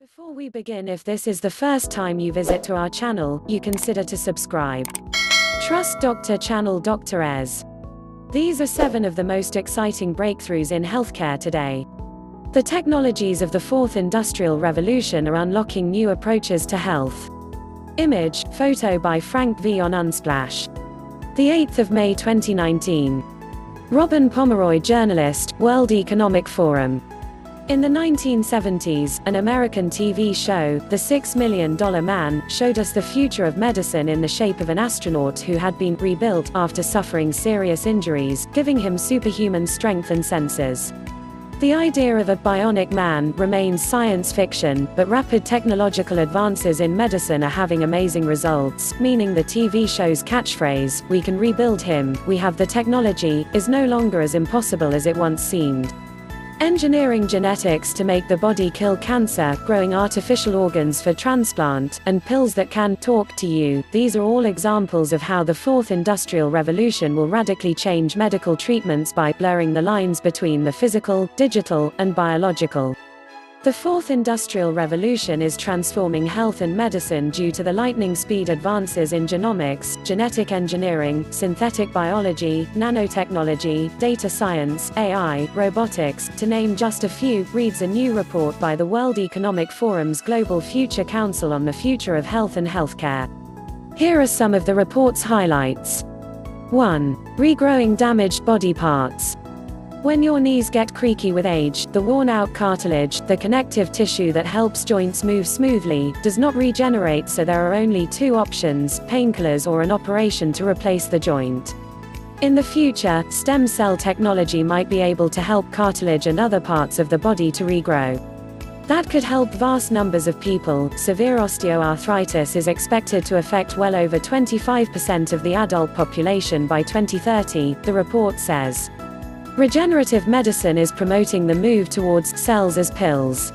Before we begin if this is the first time you visit to our channel, you consider to subscribe. Trust Doctor Channel Dr. Ezz. These are seven of the most exciting breakthroughs in healthcare today. The technologies of the fourth industrial revolution are unlocking new approaches to health. Image, photo by Franck V on Unsplash. The 8th of May 2019. Robin Pomeroy journalist, World Economic Forum. In the 1970s, an American TV show, The Six Million Dollar Man, showed us the future of medicine in the shape of an astronaut who had been rebuilt after suffering serious injuries, giving him superhuman strength and senses. The idea of a bionic man remains science fiction, but rapid technological advances in medicine are having amazing results, meaning the TV show's catchphrase, we can rebuild him, we have the technology, is no longer as impossible as it once seemed. Engineering genetics to make the body kill cancer, growing artificial organs for transplant, and pills that can talk to you, these are all examples of how the fourth industrial revolution will radically change medical treatments by blurring the lines between the physical, digital, and biological. The fourth industrial revolution is transforming health and medicine due to the lightning speed advances in genomics, genetic engineering, synthetic biology, nanotechnology, data science, AI, robotics, to name just a few, reads a new report by the World Economic Forum's Global Future Council on the future of health and healthcare. Here are some of the report's highlights. 1. Regrowing damaged body parts. When your knees get creaky with age, the worn out cartilage, the connective tissue that helps joints move smoothly, does not regenerate so there are only two options, painkillers or an operation to replace the joint. In the future, stem cell technology might be able to help cartilage and other parts of the body to regrow. That could help vast numbers of people. Severe osteoarthritis is expected to affect well over 25% of the adult population by 2030, the report says. Regenerative medicine is promoting the move towards cells as pills.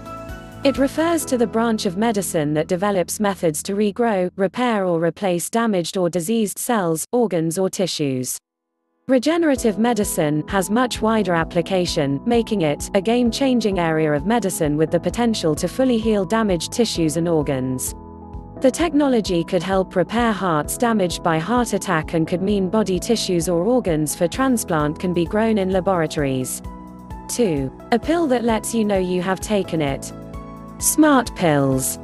It refers to the branch of medicine that develops methods to regrow, repair or replace damaged or diseased cells, organs or tissues. Regenerative medicine has much wider application, making it a game-changing area of medicine with the potential to fully heal damaged tissues and organs. The technology could help repair hearts damaged by heart attack and could mean body tissues or organs for transplant can be grown in laboratories. 2. A pill that lets you know you have taken it. Smart pills.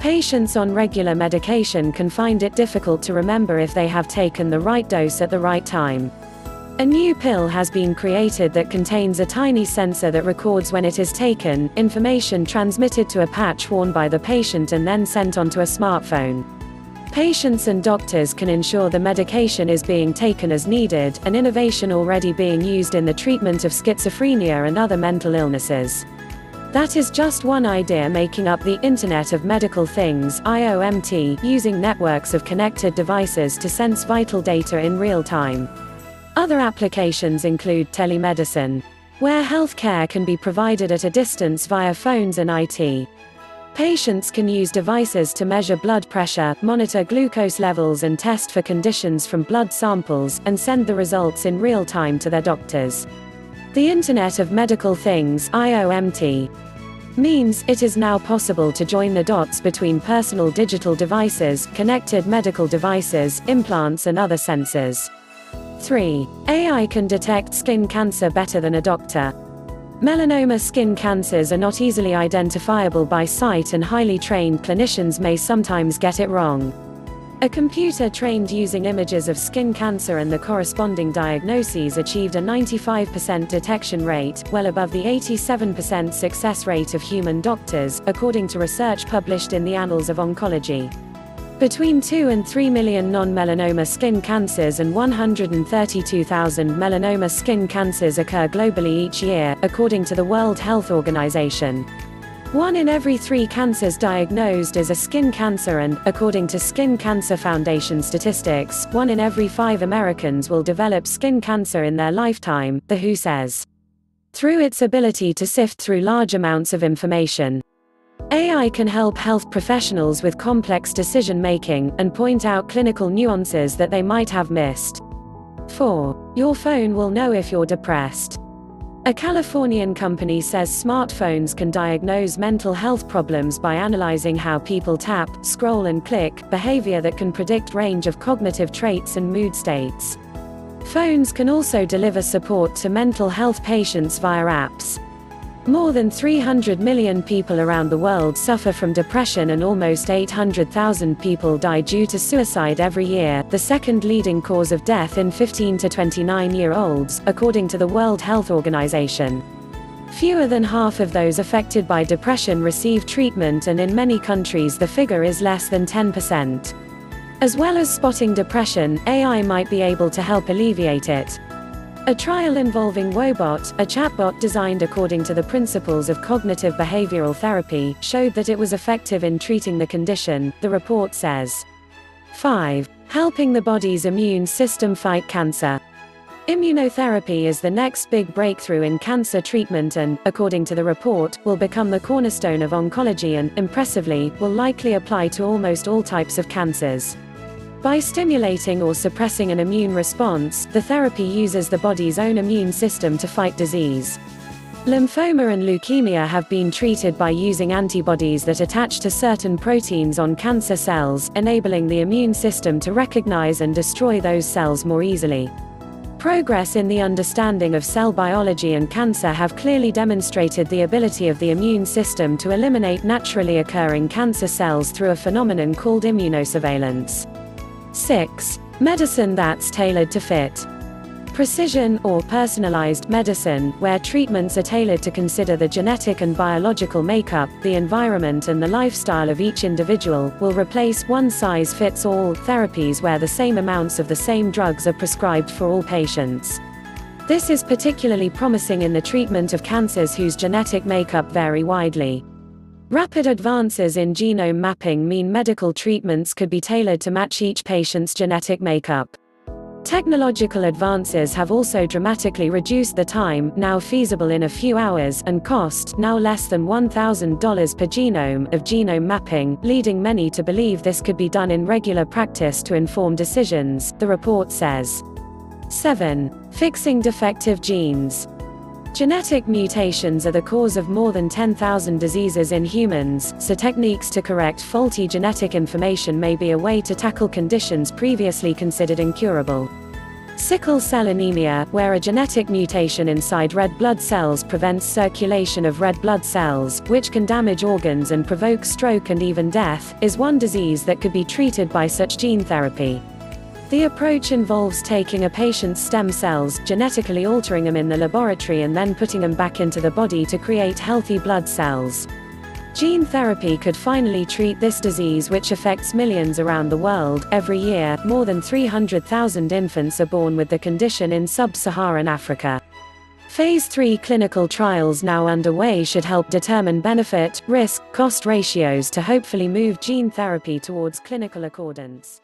Patients on regular medication can find it difficult to remember if they have taken the right dose at the right time. A new pill has been created that contains a tiny sensor that records when it is taken, information transmitted to a patch worn by the patient and then sent onto a smartphone. Patients and doctors can ensure the medication is being taken as needed, an innovation already being used in the treatment of schizophrenia and other mental illnesses. That is just one idea making up the Internet of Medical Things IOMT, using networks of connected devices to sense vital data in real time. Other applications include telemedicine, where healthcare can be provided at a distance via phones and IT. Patients can use devices to measure blood pressure, monitor glucose levels and test for conditions from blood samples, and send the results in real time to their doctors. The Internet of Medical Things IOMT, means it is now possible to join the dots between personal digital devices, connected medical devices, implants and other sensors. 3. AI can detect skin cancer better than a doctor. Melanoma skin cancers are not easily identifiable by sight and highly trained clinicians may sometimes get it wrong. A computer trained using images of skin cancer and the corresponding diagnoses achieved a 95% detection rate, well above the 87% success rate of human doctors, according to research published in the Annals of Oncology. Between 2 and 3 million non-melanoma skin cancers and 132,000 melanoma skin cancers occur globally each year, according to the World Health Organization. One in every three cancers diagnosed is a skin cancer and, according to Skin Cancer Foundation statistics, one in every five Americans will develop skin cancer in their lifetime, the WHO says. Through its ability to sift through large amounts of information, AI can help health professionals with complex decision making and point out clinical nuances that they might have missed. 4. Your phone will know if you're depressed. A Californian company says smartphones can diagnose mental health problems by analyzing how people tap, scroll and click, behavior that can predict range of cognitive traits and mood states. Phones can also deliver support to mental health patients via apps. More than 300 million people around the world suffer from depression and almost 800,000 people die due to suicide every year, the second leading cause of death in 15 to 29 year olds, according to the World Health Organization. Fewer than half of those affected by depression receive treatment and in many countries the figure is less than 10%. As well as spotting depression, AI might be able to help alleviate it. A trial involving Woebot, a chatbot designed according to the principles of cognitive behavioral therapy, showed that it was effective in treating the condition, the report says. 5. Helping the body's immune system fight cancer. Immunotherapy is the next big breakthrough in cancer treatment and, according to the report, will become the cornerstone of oncology and, impressively, will likely apply to almost all types of cancers. By stimulating or suppressing an immune response, the therapy uses the body's own immune system to fight disease. Lymphoma and leukemia have been treated by using antibodies that attach to certain proteins on cancer cells, enabling the immune system to recognize and destroy those cells more easily. Progress in the understanding of cell biology and cancer have clearly demonstrated the ability of the immune system to eliminate naturally occurring cancer cells through a phenomenon called immunosurveillance. 6. Medicine that's tailored to fit. Precision, or personalized medicine, where treatments are tailored to consider the genetic and biological makeup, the environment and the lifestyle of each individual, will replace one-size-fits-all therapies where the same amounts of the same drugs are prescribed for all patients. This is particularly promising in the treatment of cancers whose genetic makeup vary widely. Rapid advances in genome mapping mean medical treatments could be tailored to match each patient's genetic makeup. Technological advances have also dramatically reduced the time, now feasible in a few hours, and cost, now less than $1,000 per genome, of genome mapping, leading many to believe this could be done in regular practice to inform decisions, the report says. 7. Fixing defective genes. Genetic mutations are the cause of more than 10,000 diseases in humans, so techniques to correct faulty genetic information may be a way to tackle conditions previously considered incurable. Sickle cell anemia, where a genetic mutation inside red blood cells prevents circulation of red blood cells, which can damage organs and provoke stroke and even death, is one disease that could be treated by such gene therapy. The approach involves taking a patient's stem cells, genetically altering them in the laboratory and then putting them back into the body to create healthy blood cells. Gene therapy could finally treat this disease which affects millions around the world. Every year, more than 300,000 infants are born with the condition in sub-Saharan Africa. Phase 3 clinical trials now underway should help determine benefit, risk, cost ratios to hopefully move gene therapy towards clinical accordance.